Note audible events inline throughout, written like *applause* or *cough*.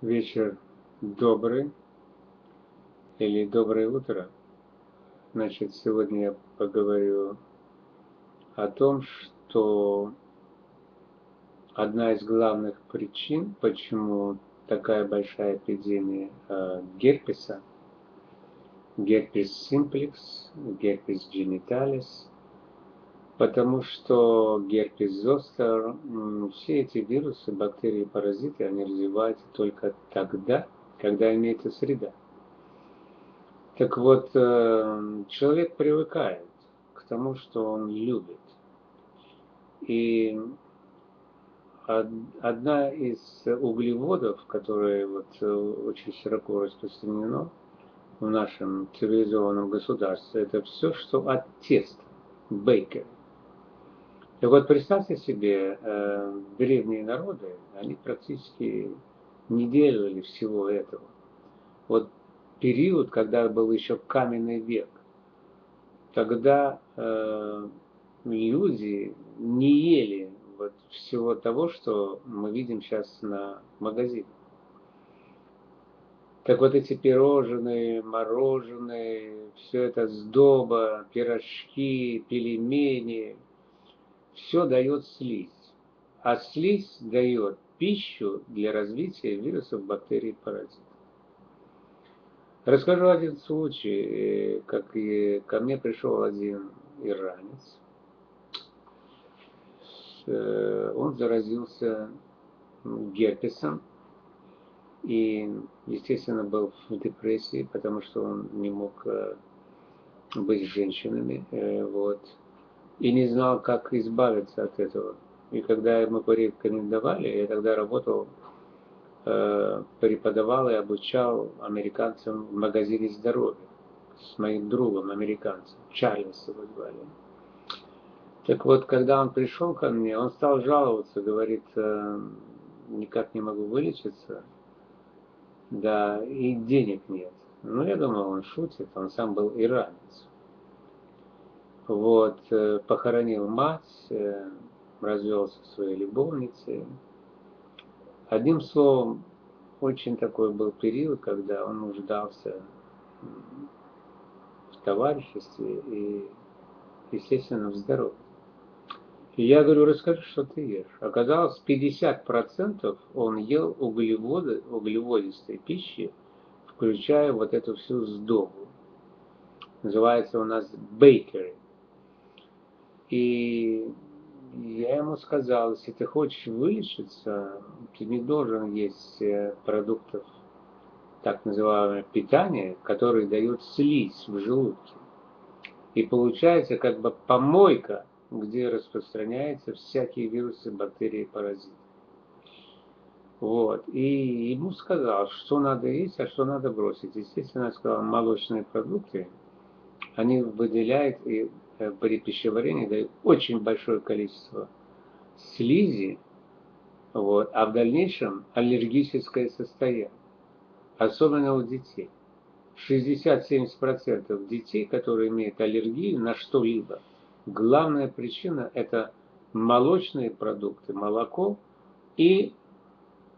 Вечер добрый или доброе утро. Значит, сегодня я поговорю о том, что одна из главных причин, почему такая большая эпидемия э, герпеса, герпес симплекс, герпес genitalis, потому что герпес зостер, все эти вирусы, бактерии, паразиты, они развиваются только тогда, когда имеется среда. Так вот, э, человек привыкает к тому, что он любит. И одна из углеводов, которые вот э, очень широко распространено в нашем цивилизованном государстве, это все, что от теста, бейкер. Так вот, представьте себе, э, древние народы, они практически не делали всего этого. Вот период, когда был еще каменный век, тогда э, люди не ели вот всего того, что мы видим сейчас на магазине. Так вот эти пирожные, мороженые, все это сдоба, пирожки, пельмени – все дает слизь. А слизь дает пищу для развития вирусов, бактерий, паразитов. Расскажу один случай, как и ко мне пришел один иранец. Э, он заразился герпесом и, естественно, был в депрессии, потому что он не мог э, быть с женщинами. Э, вот и не знал, как избавиться от этого. И когда мы порекомендовали, я тогда работал, э, преподавал и обучал американцам в магазине здоровья с моим другом американцем, Чарльз его звали. Так вот, когда он пришел ко мне, он стал жаловаться, говорит, э, никак не могу вылечиться, да, и денег нет. Ну, я думал, он шутит, он сам был иранец. Вот, э, похоронил мать, э, развелся со своей любовницей. Одним словом, очень такой был период, когда он нуждался в товариществе и, естественно, в здоровье. И я говорю, расскажи, что ты ешь. Оказалось, 50% он ел углеводы, углеводистой пищи, включая вот эту всю сдобу. Называется у нас бейкери. И я ему сказал, если ты хочешь вылечиться, ты не должен есть э, продуктов так называемое питание, которые дают слизь в желудке. И получается как бы помойка, где распространяются всякие вирусы, бактерии, паразиты. Вот. И ему сказал, что надо есть, а что надо бросить. Естественно, я сказал, молочные продукты, они выделяют и при пищеварении дают очень большое количество слизи, вот, а в дальнейшем аллергическое состояние, особенно у детей. 60-70% детей, которые имеют аллергию на что-либо, главная причина это молочные продукты, молоко и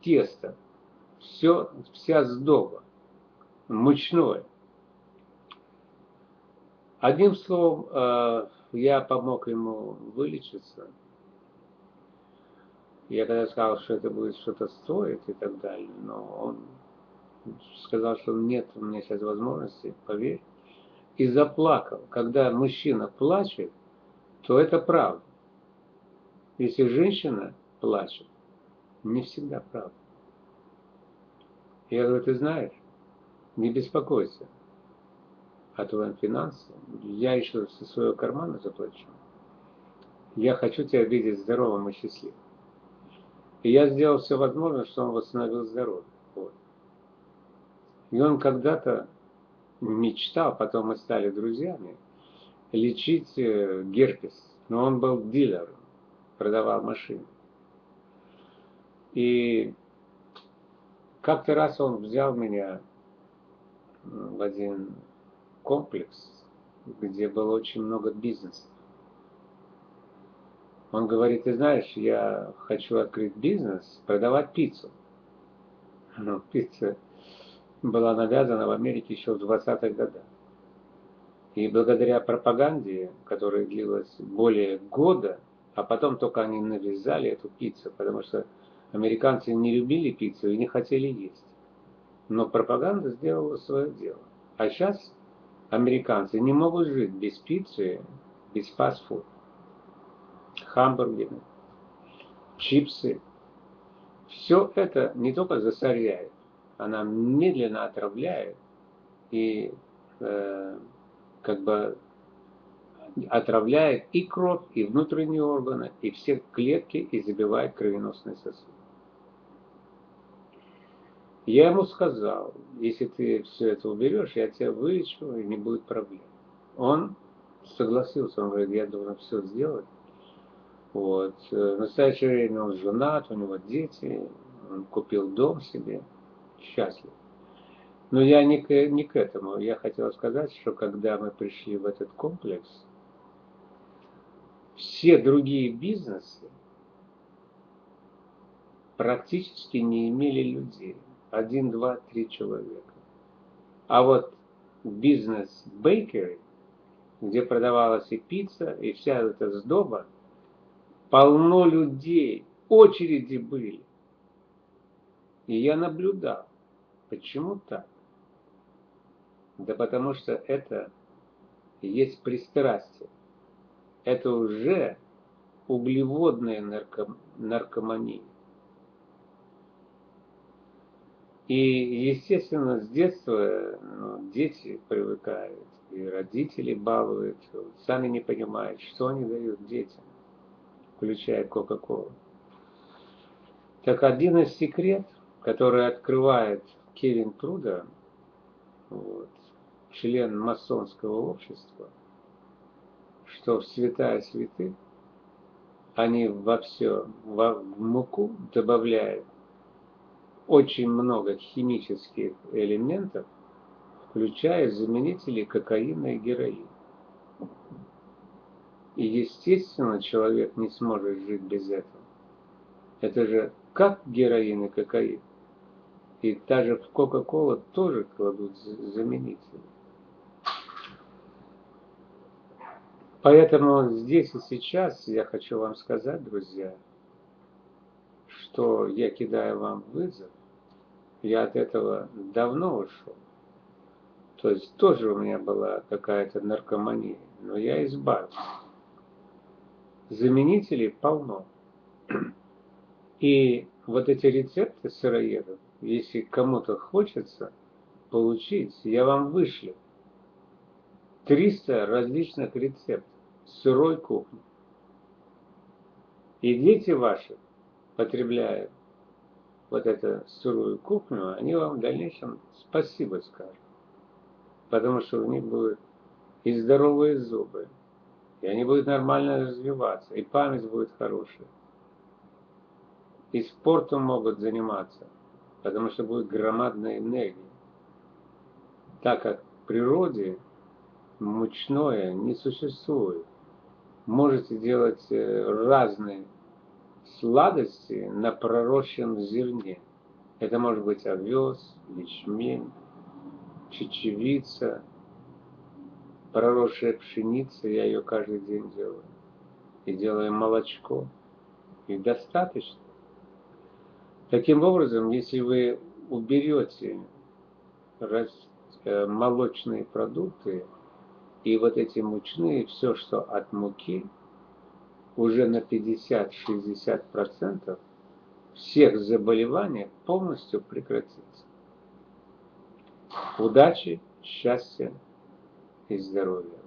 тесто. Все, вся сдоба, мучное. Одним словом, э, я помог ему вылечиться. Я когда сказал, что это будет что-то стоить и так далее, но он сказал, что нет у меня сейчас возможности, поверь. И заплакал. Когда мужчина плачет, то это правда. Если женщина плачет, не всегда правда. Я говорю, ты знаешь, не беспокойся о твоем финансе, я еще со своего кармана заплачу. Я хочу тебя видеть здоровым и счастливым. И я сделал все возможное, чтобы он восстановил здоровье. Вот. И он когда-то мечтал, потом мы стали друзьями, лечить э, герпес. Но он был дилером, продавал машины. И как-то раз он взял меня в один комплекс, где было очень много бизнеса. Он говорит, ты знаешь, я хочу открыть бизнес, продавать пиццу. Ну, *laughs* пицца была навязана в Америке еще в 20-х годах. И благодаря пропаганде, которая длилась более года, а потом только они навязали эту пиццу, потому что американцы не любили пиццу и не хотели есть. Но пропаганда сделала свое дело. А сейчас американцы не могут жить без пиццы, без фастфуд. Хамбургеры, чипсы. Все это не только засоряет, она медленно отравляет и э, как бы отравляет и кровь, и внутренние органы, и все клетки, и забивает кровеносный сосуд. Я ему сказал, если ты все это уберешь, я тебя вылечу, и не будет проблем. Он согласился, он говорит, я должен все сделать. Вот. В настоящее время он женат, у него дети, он купил дом себе, счастлив. Но я не к, не к этому. Я хотел сказать, что когда мы пришли в этот комплекс, все другие бизнесы практически не имели людей. Один, два, три человека. А вот бизнес бейкери, где продавалась и пицца, и вся эта сдоба, полно людей, очереди были. И я наблюдал, почему так. Да потому что это есть пристрастие. Это уже углеводная нарком, наркомания. И, естественно, с детства ну, дети привыкают, и родители балуют, сами не понимают, что они дают детям, включая Кока-Колу. Так один из секретов, который открывает Кевин Труда, вот, член масонского общества, что в святая святых они во все, во, в муку добавляют очень много химических элементов, включая заменители кокаина и героина. И естественно человек не сможет жить без этого. Это же как героин и кокаин. И даже в Кока-Кола тоже кладут заменители. Поэтому здесь и сейчас я хочу вам сказать, друзья, что я кидаю вам вызов. Я от этого давно ушел. То есть тоже у меня была какая-то наркомания, но я избавился. Заменителей полно. И вот эти рецепты сыроедов, если кому-то хочется получить, я вам вышлю. 300 различных рецептов сырой кухни. И дети ваши, потребляя вот эту сырую кухню, они вам в дальнейшем спасибо скажут. Потому что у них будут и здоровые зубы, и они будут нормально развиваться, и память будет хорошая. И спортом могут заниматься, потому что будет громадная энергия. Так как в природе мучное не существует. Можете делать э, разные сладости на пророщенном зерне. Это может быть овес, ячмень, чечевица, проросшая пшеница, я ее каждый день делаю. И делаю молочко. И достаточно. Таким образом, если вы уберете э, молочные продукты, и вот эти мучные, все, что от муки, уже на 50-60% всех заболеваний полностью прекратится. Удачи, счастья и здоровья.